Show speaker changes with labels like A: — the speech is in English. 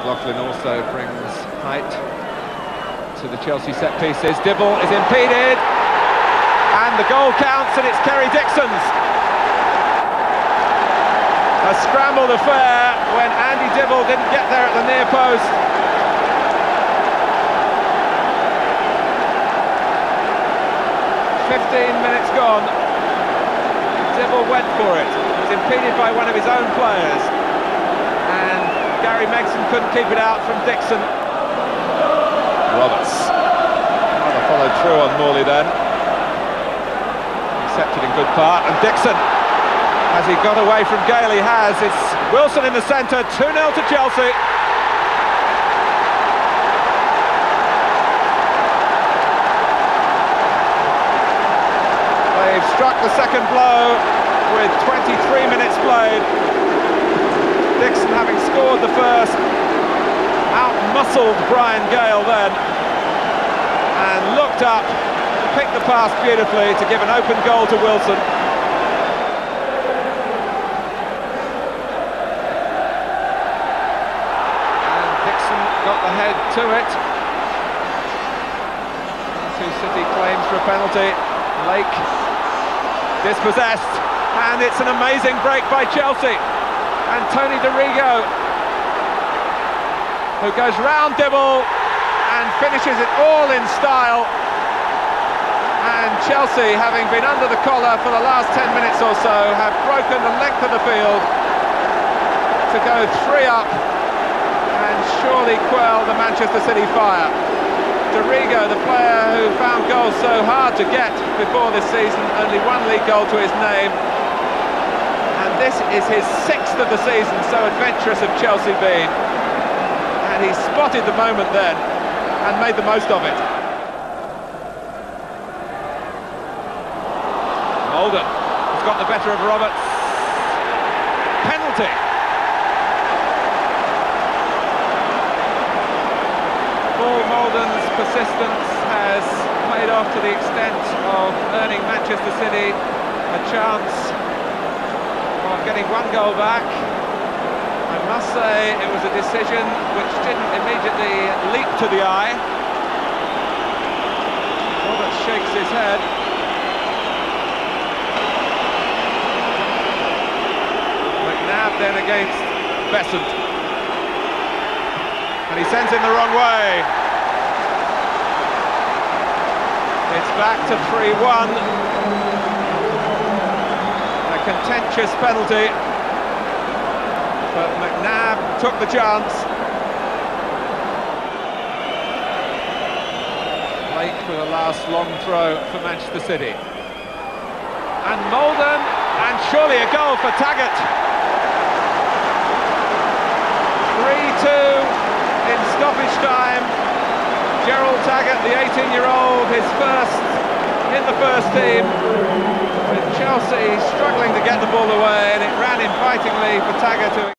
A: McLaughlin also brings height to the Chelsea set pieces. Dibble is impeded, and the goal counts, and it's Kerry Dixon's. A scrambled affair when Andy Dibble didn't get there at the near post. Fifteen minutes gone. Dibble went for it. He Was impeded by one of his own players. Gary Megson couldn't keep it out from Dixon. Roberts. Followed through on Morley then. Accepted in good part. And Dixon, as he got away from Gayle, he has. It's Wilson in the centre, 2-0 to Chelsea. They've struck the second blow with 23 minutes played. Scored the first, out-muscled Brian Gayle then, and looked up, picked the pass beautifully to give an open goal to Wilson. And Dixon got the head to it. Two City claims for a penalty. Lake dispossessed, and it's an amazing break by Chelsea. And Tony Dorigo, who goes round Dibble and finishes it all in style. And Chelsea, having been under the collar for the last 10 minutes or so, have broken the length of the field to go three up and surely quell the Manchester City fire. Dorigo, the player who found goals so hard to get before this season, only one league goal to his name. And this is his sixth of the season, so adventurous have Chelsea been. And he spotted the moment then and made the most of it. Moulden has got the better of Roberts. Penalty. Paul Moulden's persistence has paid off to the extent of earning Manchester City a chance of getting one goal back. I must say it was a decision which didn't immediately leap to the eye. Roberts shakes his head. McNab then against Beasant. And he sends him the wrong way. It's back to 3-1. A contentious penalty. But McNab took the chance. Lake for the last long throw for Manchester City. And Moulden, and surely a goal for Taggart. 3-2 in stoppage time. Gerald Taggart, the 18-year-old, his first in the first team. With Chelsea struggling to get the ball away, and it ran invitingly for Taggart to...